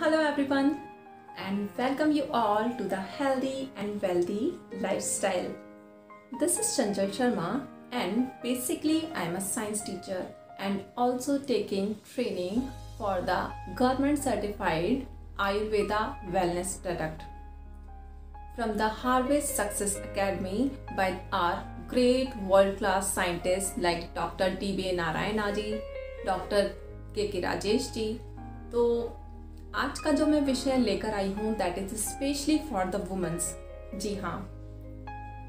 Hello everyone and welcome you all to the Healthy and Wealthy Lifestyle. This is Chanchal Sharma and basically I am a science teacher and also taking training for the government certified Ayurveda wellness product from the Harvest Success Academy by our great world-class scientists like Dr. T.B. Narayanaji, Dr. K.K. Rajesh ji. आज का जो मैं विषय लेकर आई हूँ that is specially for the womens जी हाँ।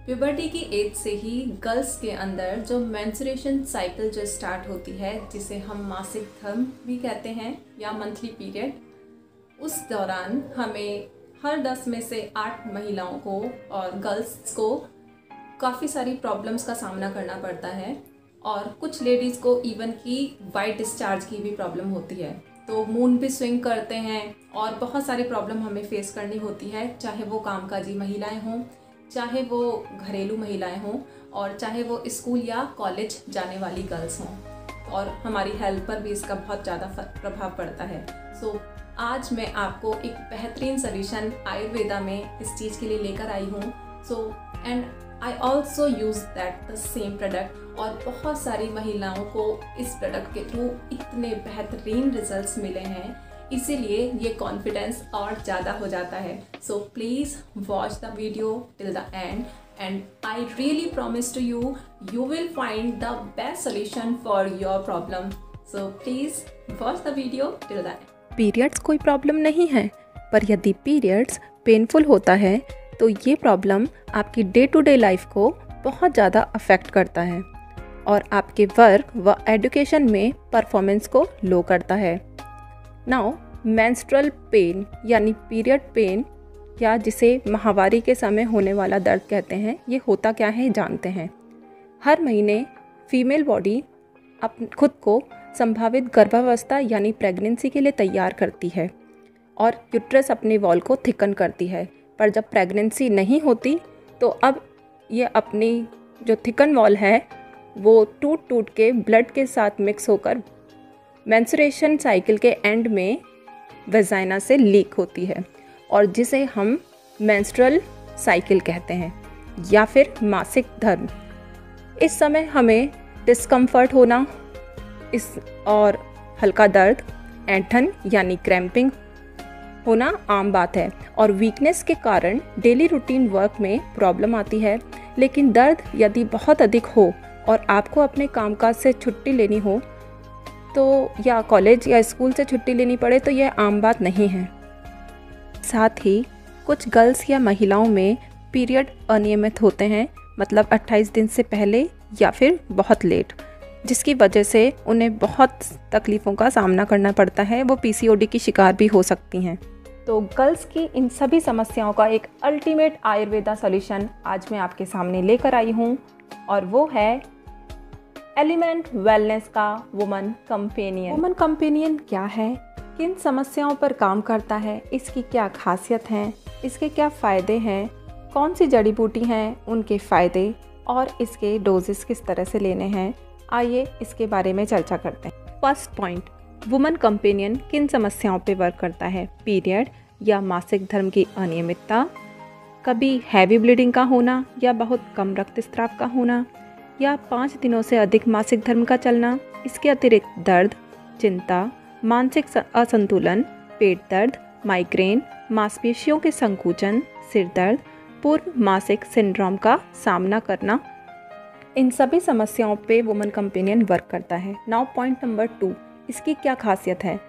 Puberty की एज से ही गर्ल्स के अंदर जो मैंसुरेशन साइकिल जो स्टार्ट होती है, जिसे हम मासिक धर्म भी कहते हैं, या मंथली पीरियड उस दौरान हमें हर दस में से आठ महिलाओं को और गर्ल्स को काफ़ी सारी प्रॉब्लम्स का सामना करना पड़ता है, और कुछ लेडीज़ को इवन की वाइट डिस्चार्ज की भी प्रॉब्लम होती है। तो मून भी स्विंग करते हैं और बहुत सारी प्रॉब्लम हमें फेस करनी होती है चाहे वो कामकाजी महिलाएँ हों चाहे वो घरेलू महिलाएँ हों और चाहे वो स्कूल या कॉलेज जाने वाली गर्ल्स हों। और हमारी हेल्थ पर भी इसका बहुत ज़्यादा प्रभाव पड़ता है। सो so, आज मैं आपको एक बेहतरीन सोल्यूशन आयुर्वेदा में इस चीज़ के लिए लेकर आई हूँ। So and I also use that the same product और बहुत सारी महिलाओं को इस प्रोडक्ट के थ्रू इतने बेहतरीन रिजल्ट्स मिले हैं। इसीलिए ये कॉन्फिडेंस और ज़्यादा हो जाता है। So please watch the video till the end and I really promise to you you will find the best solution for your problem so please watch the video till the end periods कोई problem नहीं है, पर यदि periods painful होता है तो ये problem आपकी डे टू डे लाइफ को बहुत ज़्यादा अफेक्ट करता है और आपके वर्क व एडुकेशन में परफॉर्मेंस को लो करता है। नाउ मैंस्ट्रल पेन यानी पीरियड पेन या जिसे माहवारी के समय होने वाला दर्द कहते हैं, ये होता क्या है जानते हैं। हर महीने फीमेल बॉडी अप, खुद को संभावित गर्भावस्था यानी प्रेगनेंसी के लिए तैयार करती है और यूट्रस अपने वॉल को थिकन करती है। पर जब प्रेगनेंसी नहीं होती तो अब ये अपनी जो थिकन वॉल है, वो टूट टूट के ब्लड के साथ मिक्स होकर मैंसुरेशन साइकिल के एंड में वेजाइना से लीक होती है और जिसे हम मैंस्ट्रल साइकिल कहते हैं या फिर मासिक धर्म। इस समय हमें डिस्कम्फर्ट होना, इस और हल्का दर्द, ऐंठन यानी क्रैम्पिंग होना आम बात है और वीकनेस के कारण डेली रूटीन वर्क में प्रॉब्लम आती है। लेकिन दर्द यदि बहुत अधिक हो और आपको अपने कामकाज से छुट्टी लेनी हो तो या कॉलेज या स्कूल से छुट्टी लेनी पड़े तो यह आम बात नहीं है। साथ ही कुछ गर्ल्स या महिलाओं में पीरियड अनियमित होते हैं मतलब 28 दिन से पहले या फिर बहुत लेट जिसकी वजह से उन्हें बहुत तकलीफ़ों का सामना करना पड़ता है, वो पीसीओडी की शिकार भी हो सकती हैं। तो गर्ल्स की इन सभी समस्याओं का एक अल्टीमेट आयुर्वेदा सॉल्यूशन आज मैं आपके सामने लेकर आई हूँ, और वो है एलिमेंट वेलनेस का वुमन कंपेनियन वुमन कंपेनियन क्या है? किन समस्याओं पर काम करता है? इसकी क्या खासियत है? इसके क्या फ़ायदे हैं? कौन सी जड़ी बूटी हैं? उनके फ़ायदे और इसके डोजेस किस तरह से लेने हैं? आइए इसके बारे में चर्चा करते हैं। फ़र्स्ट पॉइंट वुमन कंपेनियन किन समस्याओं पर वर्क करता है? पीरियड या मासिक धर्म की अनियमितता? कभी हैवी ब्लीडिंग का होना, या बहुत कम रक्तस्राव का होना? या पाँच दिनों से अधिक मासिक धर्म का चलना? इसके अतिरिक्त दर्द, चिंता, मानसिक असंतुलन, पेट दर्द माइग्रेन मांसपेशियों के संकुचन, सिर दर्द, पूर्व मासिक सिंड्रोम का सामना करना? इन सभी समस्याओं पे वुमन कंपेनियन वर्क करता है। नाउ पॉइंट नंबर टू इसकी क्या खासियत है?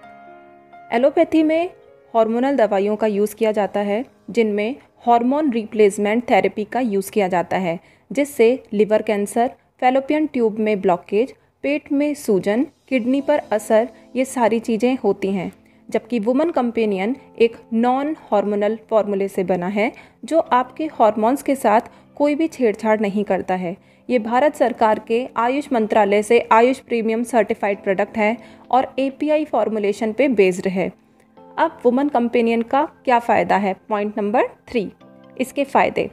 एलोपैथी में हार्मोनल दवाइयों का यूज़ किया जाता है, जिनमें हार्मोन रिप्लेसमेंट थेरेपी का यूज़ किया जाता है, जिससे लिवर कैंसर फेलोपियन ट्यूब में ब्लॉकेज पेट में सूजन किडनी पर असर, ये सारी चीज़ें होती हैं। जबकि वुमन कंपेनियन एक नॉन हार्मोनल फार्मूले से बना है, जो आपके हार्मोन्स के साथ कोई भी छेड़छाड़ नहीं करता है। ये भारत सरकार के आयुष मंत्रालय से आयुष प्रीमियम सर्टिफाइड प्रोडक्ट है और एपीआई फॉर्मुलेशन पे बेस्ड है। अब वुमन कंपेनियन का क्या फ़ायदा है? पॉइंट नंबर थ्री इसके फ़ायदे।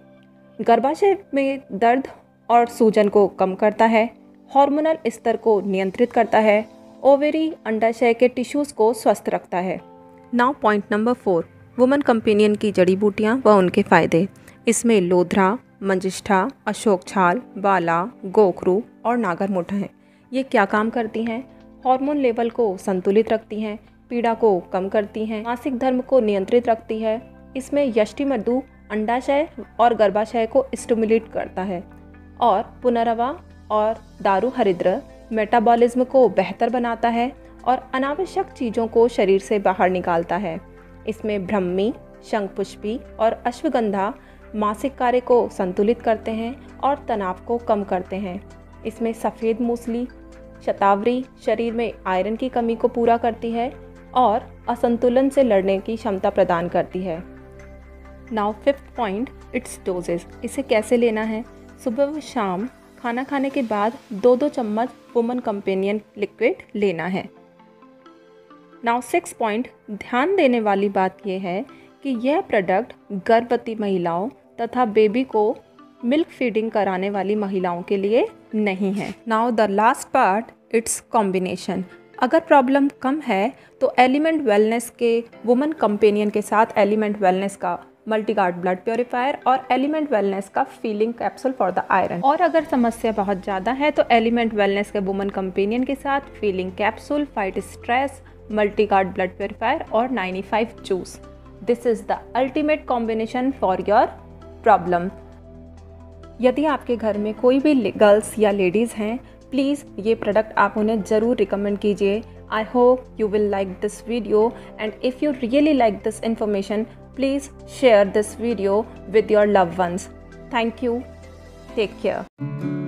गर्भाशय में दर्द और सूजन को कम करता है हार्मोनल स्तर को नियंत्रित करता है ओवेरी अंडाशय के टिश्यूज़ को स्वस्थ रखता है। Now point number four woman companion की जड़ी बूटियाँ व उनके फ़ायदे। इसमें लोधरा मंजिष्ठा, अशोक छाल, बाला, गोखरू और नागरमोटा हैं। ये क्या काम करती हैं? हार्मोन लेवल को संतुलित रखती हैं, पीड़ा को कम करती हैं, मासिक धर्म को नियंत्रित रखती है। इसमें यष्टि मधु, अंडाशय और गर्भाशय को स्टिमुलेट करता है। और पुनरवा और दारू हरिद्र मेटाबॉलिज्म को बेहतर बनाता है और अनावश्यक चीज़ों को शरीर से बाहर निकालता है। इसमें ब्रह्मी, शंखपुष्पी और अश्वगंधा मासिक कार्य को संतुलित करते हैं और तनाव को कम करते हैं। इसमें सफ़ेद मूसली, शतावरी शरीर में आयरन की कमी को पूरा करती है और असंतुलन से लड़ने की क्षमता प्रदान करती है। Now fifth point it's dosage इसे कैसे लेना है? सुबह व शाम खाना खाने के बाद दो दो चम्मच वुमन कंपेनियन लिक्विड लेना है। नाउ सिक्स पॉइंट ध्यान देने वाली बात यह है कि यह प्रोडक्ट गर्भवती महिलाओं तथा बेबी को मिल्क फीडिंग कराने वाली महिलाओं के लिए नहीं है। Now the last part it's combination अगर प्रॉब्लम कम है तो एलिमेंट वेलनेस के वुमन कंपेनियन के साथ एलिमेंट वेलनेस का मल्टीगार्ड ब्लड प्योरीफायर और एलिमेंट वेलनेस का feeling capsule for the iron और अगर समस्या बहुत ज़्यादा है तो एलिमेंट वेलनेस के वुमन कंपेनियन के साथ feeling capsule fight stress Multiguard blood purifier और 95 juice this is the ultimate combination for your problem यदि आपके घर में कोई भी गर्ल्स या लेडीज़ हैं प्लीज़ ये प्रोडक्ट आप उन्हें ज़रूर रिकमेंड कीजिए. I hope you will like this video and if you really like this information please share this video with your loved ones thank you take care.